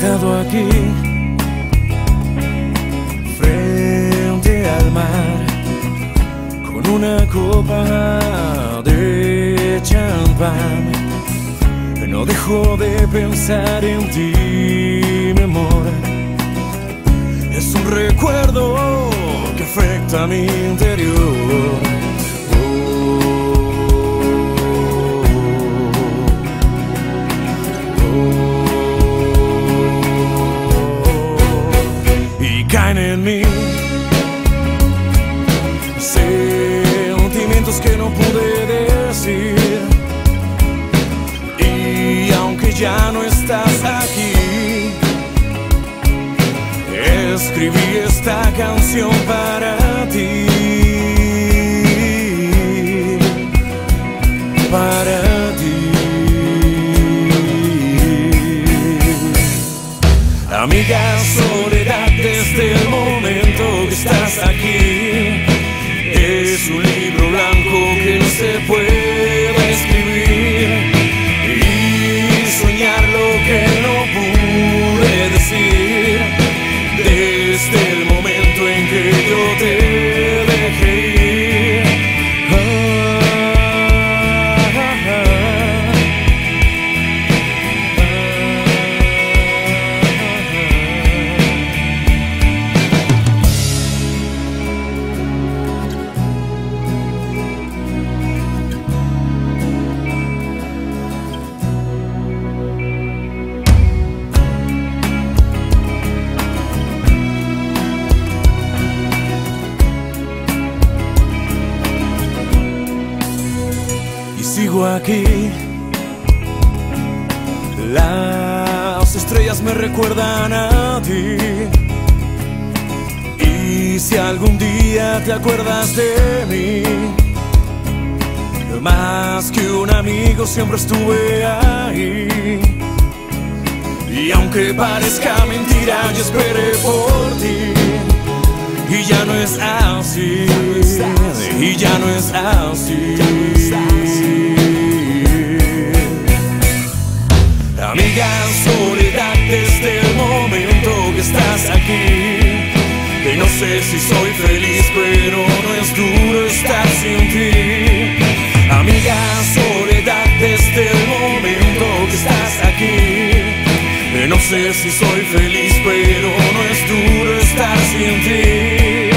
Sentado aquí, No dejo de pensar en ti, mi amor. Es un recuerdo que afecta a mi interior. y caen en mí esta canción para ti. Para ti. Amiga soledad, desde el momento que estás aquí, que sigo aquí. Las estrellas me recuerdan a ti. Y si algún día te acuerdas de mí, más que un amigo siempre estuve ahí. Y aunque parezca mentira, yo esperé por ti. Y ya no es así, y ya no es así. Amiga soledad desde el momento que estás aquí. Y no sé si soy feliz pero no es duro estar sin ti. Amiga soledad desde el momento que estás aquí. Y no sé si soy feliz pero no es duro estar sin ti.